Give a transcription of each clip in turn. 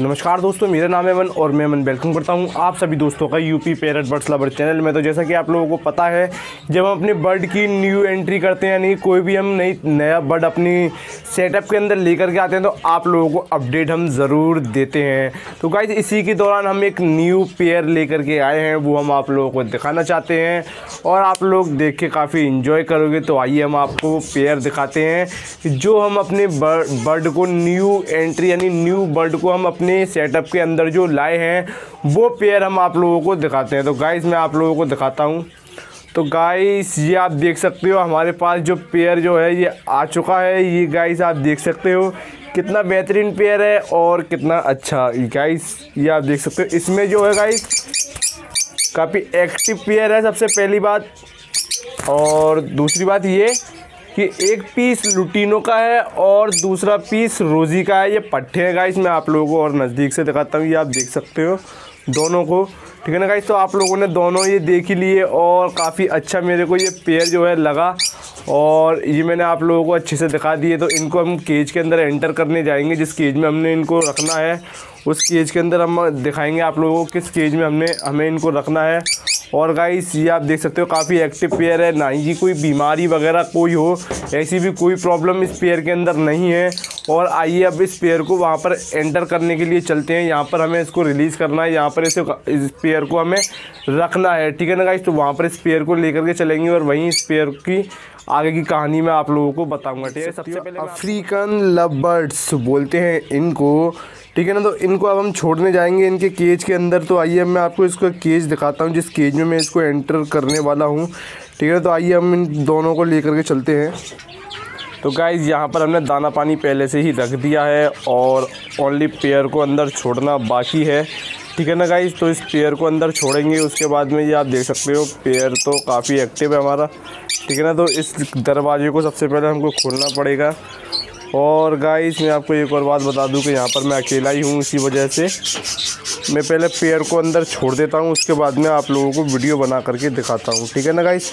तो नमस्कार दोस्तों, मेरा नाम है अमन और मैं अमन वेलकम करता हूँ आप सभी दोस्तों का UP parrot birds lover channel में। तो जैसा कि आप लोगों को पता है, जब हम अपने बर्ड की न्यू एंट्री करते हैं, यानी कोई भी हम नई, नया बर्ड अपनी सेटअप के अंदर लेकर के आते हैं तो आप लोगों को अपडेट हम ज़रूर देते हैं। तो गाइज़ इसी के दौरान हम एक न्यू पेयर लेकर के आए हैं, वो हम आप लोगों को दिखाना चाहते हैं और आप लोग देख के काफ़ी इन्जॉय करोगे। तो आइए हम आपको पेयर दिखाते हैं जो हम अपने बर्ड को न्यू एंट्री यानी न्यू बर्ड को हम अपने सेटअप के अंदर जो लाए हैं, वो पेयर हम आप लोगों को दिखाते हैं। तो गाइस मैं आप लोगों को दिखाता हूँ। तो गाइस ये आप देख सकते हो, हमारे पास जो पेयर जो है, ये आ चुका है। ये गाइस आप देख सकते हो, कितना बेहतरीन पेयर है और कितना अच्छा। गाइस ये आप देख सकते हो, इसमें जो है गाइस काफ़ी एक्टिव पेयर है सबसे पहली बात। और दूसरी बात ये कि एक पीस लुटीनो का है और दूसरा पीस रोज़ी का है। ये पट्टे है गाइस मैं आप लोगों को और नज़दीक से दिखाता हूँ, ये आप देख सकते हो दोनों को। ठीक है ना गाइस तो आप लोगों ने दोनों ये देख ही लिए और काफ़ी अच्छा मेरे को ये पेयर जो है लगा और ये मैंने आप लोगों को अच्छे से दिखा दिए। तो इनको हम केज के अंदर एंटर करने जाएँगे। जिस केज में हमने इनको रखना है, उस केज के अंदर हम दिखाएँगे आप लोगों को किस केज में हमने, हमें इनको रखना है। और गाइस ये आप देख सकते हो काफ़ी एक्टिव पेयर है। ना ही कोई बीमारी वगैरह कोई हो ऐसी भी कोई प्रॉब्लम इस पेयर के अंदर नहीं है। और आइए अब इस पेयर को वहाँ पर एंटर करने के लिए चलते हैं। यहाँ पर हमें इसको रिलीज़ करना है। यहाँ पर इसे इस पेयर को हमें रखना है। ठीक है ना गाइस तो वहाँ पर इस पेयर को लेकर के चलेंगे और वहीं इस पेयर की आगे की कहानी मैं आप लोगों को बताऊँगा। ठीक है सबसे पहले अफ्रीकन लव बर्ड्स बोलते हैं इनको। ठीक है ना तो इनको अब हम छोड़ने जाएँगे इनके केज के अंदर। तो आइए मैं आपको इसको केज दिखाता हूँ, जिस केज में मैं इसको एंटर करने वाला हूँ। ठीक है तो आइए हम इन दोनों को लेकर के चलते हैं। तो गाइज़ यहाँ पर हमने दाना पानी पहले से ही रख दिया है और ओनली पेयर को अंदर छोड़ना बाकी है। ठीक है ना गाइज़ तो इस पेयर को अंदर छोड़ेंगे, उसके बाद में ये आप देख सकते हो पेयर तो काफ़ी एक्टिव है हमारा। ठीक है ना तो इस दरवाजे को सबसे पहले हमको खोलना पड़ेगा। और गाइस मैं आपको एक और बात बता दूँ कि यहाँ पर मैं अकेला ही हूँ इसी वजह से। मैं पहले पेयर को अंदर छोड़ देता हूँ, उसके बाद में आप लोगों को वीडियो बना करके दिखाता हूँ, ठीक है ना गाइस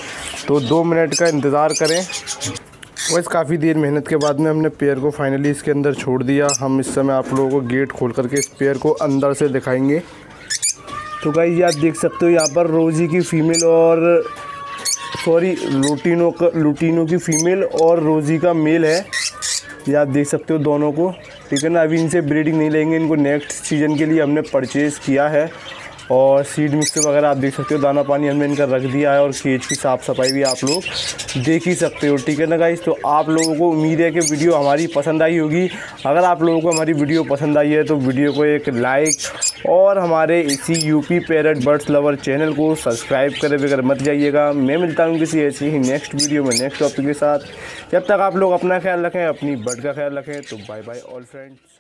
तो दो मिनट का इंतज़ार करें। वैसे काफ़ी देर मेहनत के बाद में हमने पेयर को फाइनली इसके अंदर छोड़ दिया। हम इस समय आप लोगों को गेट खोल करके इस पेयर को अंदर से दिखाएँगे। तो गाइस आप देख सकते हो यहाँ पर रोज़ी की फ़ीमेल और सॉरी लुटीनो का लुटीनो की फ़ीमेल और रोज़ी का मेल है। ये आप देख सकते हो दोनों को, ठीक है ना? अभी इनसे ब्रीडिंग नहीं लेंगे, इनको नेक्स्ट सीज़न के लिए हमने परचेज़ किया है। और सीड मिक्स वगैरह आप देख सकते हो। दाना पानी हमने इनका रख दिया है और केज की साफ़ सफ़ाई भी आप लोग देख ही सकते हो। ठीक है ना गाइस तो आप लोगों को उम्मीद है कि वीडियो हमारी पसंद आई होगी। अगर आप लोगों को हमारी वीडियो पसंद आई है तो वीडियो को एक लाइक और हमारे इसी UP parrot birds lover channel को सब्सक्राइब करें बगैर मत जाइएगा। मैं मिलता हूँ किसी ऐसी ही नेक्स्ट वीडियो में नेक्स्ट टॉपिक के साथ। जब तक आप लोग अपना ख्याल रखें, अपनी बर्ड का ख्याल रखें तो बाय बाय ऑल फ्रेंड्स